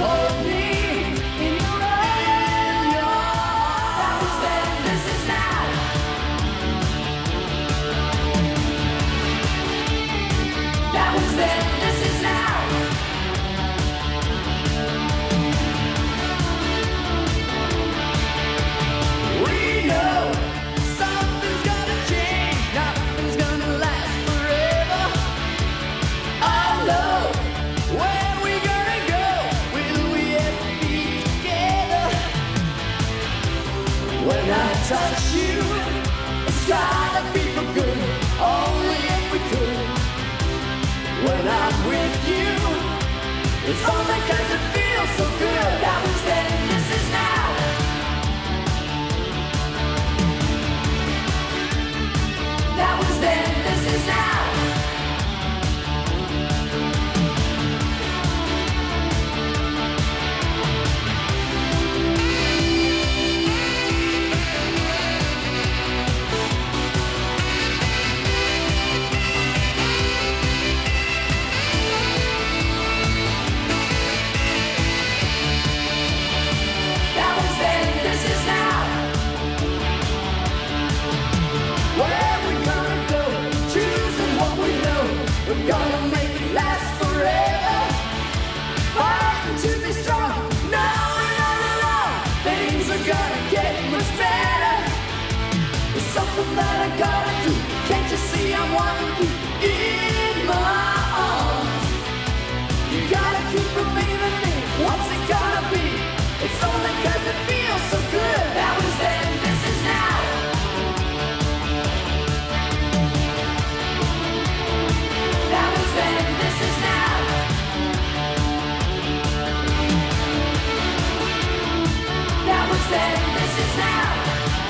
hold me in your arms, that was then, When I touch you, it's gotta be for good, only if we could. When I'm with you, it's only 'cause it feels so good. That was then, this is now. That was then, this is now. We're gonna make it last forever. Fighting to be strong. Things are gonna get much better. Something that I gotta do. Can't you see wanting you then, this is now.